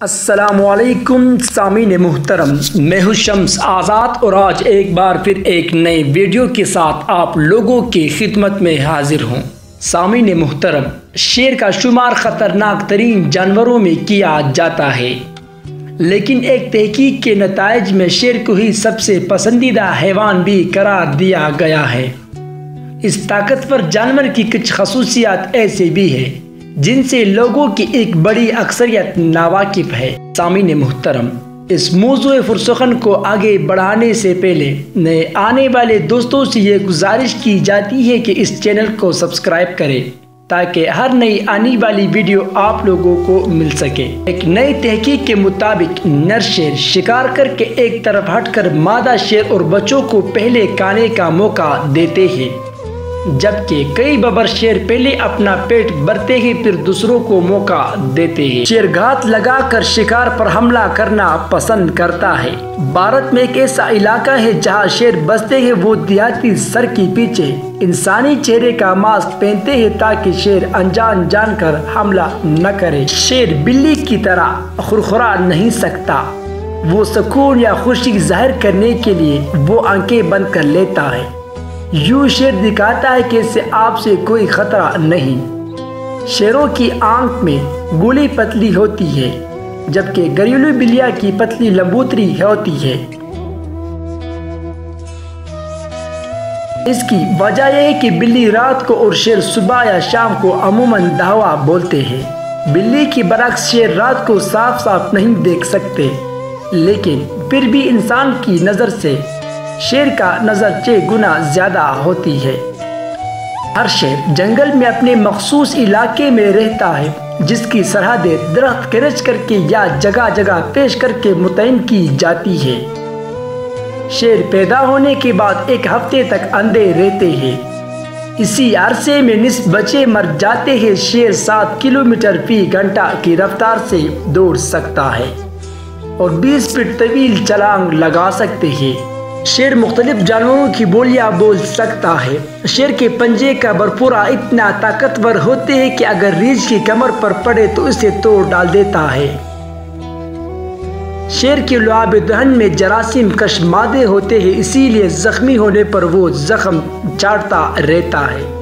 السلام علیکم سامعین محترم، میں ہوں شمس آزاد اور آج ایک بار پھر ایک نئے ویڈیو کے ساتھ آپ لوگوں کی خدمت میں حاضر ہوں۔ سامعین محترم، شیر کا شمار خطرناک ترین جانوروں میں کیا جاتا ہے؟ لیکن ایک تحقیق کے نتائج میں شیر کو ہی سب سے پسندیدہ حیوان بھی قرار دیا گیا ہے۔ اس طاقتور جانور کی کچھ خصوصیات ایسے بھی ہیں۔ جن سے لوگوں کی ایک بڑی اکثریت ناواقف ہے۔ سامعین محترم، اس موضوع فرسخن کو آگے بڑھانے سے پہلے نئے آنے والے دوستوں سے یہ گزارش کی جاتی ہے کہ اس چینل کو سبسکرائب کریں تاکہ ہر نئی آنے والی ویڈیو آپ لوگوں کو مل سکے۔ ایک نئی تحقیق کے مطابق نر شیر شکار کر کے ایک طرف ہٹ کر مادہ شیر اور بچوں کو پہلے کانے کا موقع دیتے ہیں۔ جبکہ کئی ببر شیر پہلے اپنا پیٹ برتے ہی پھر دوسروں کو موقع دیتے ہیں۔ شیر لگا کر شکار پر حملہ کرنا پسند کرتا ہے۔ بھارت میں ایک ایسا علاقہ ہے جہاں شیر بستے ہیں، وہ دیہاتی سر کی پیچھے۔ انسانی چہرے کا ماسک پہنتے ہیں تاکہ شیر انجان جان کر حملہ نہ کرے۔ شیر بلی کی طرح خرخرا نہیں سکتا۔ وہ سکون یا خوشی ظاہر کرنے کے لیے وہ آنکھیں بند کر لیتا ہے۔ یوں شیر دکھاتا ہے کہ اس سے آپ سے کوئی خطرہ نہیں۔ شیروں کی آنکھ میں گولی پتلی ہوتی ہے، جبکہ گریلو بلیا کی پتلی لمبوتری ہوتی ہے۔ اس کی وجہ یہ ہے کہ بلی رات کو اور شیر صبح یا شام کو عموماً دہوا بولتے ہیں۔ بلی کی برعکس شیر رات کو صاف صاف نہیں دیکھ سکتے، لیکن پھر بھی انسان کی نظر سے شیر کا نظر چھ گنا زیادہ ہوتی ہے۔ ہر شیر جنگل میں اپنے مخصوص علاقے میں رہتا ہے، جس کی سرحدیں درخت کرچ کر کے یا جگہ جگہ پیش کر کے متعین کی جاتی ہے۔ شیر پیدا ہونے کے بعد ایک ہفتے تک اندھے رہتے ہیں۔ اسی عرصے میں نصف بچے مر جاتے ہیں، شیر سات کلومیٹر فی گھنٹہ کی رفتار سے دوڑ سکتا ہے اور بیس فٹ طویل چلانگ لگا سکتے ہیں۔ شیر مختلف جانوروں کی بولیاں بول سکتا ہے۔ شیر کے پنجے کا برپورا اتنا طاقتور ہوتے ہیں کہ اگر ریچھ کی کمر پر پڑے تو اسے توڑ ڈال دیتا ہے۔ شیر کے لعاب دہن میں جراثیم کش مادے ہوتے ہیں، اسی لیے زخمی ہونے پر وہ زخم چاٹتا رہتا ہے۔